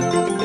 Música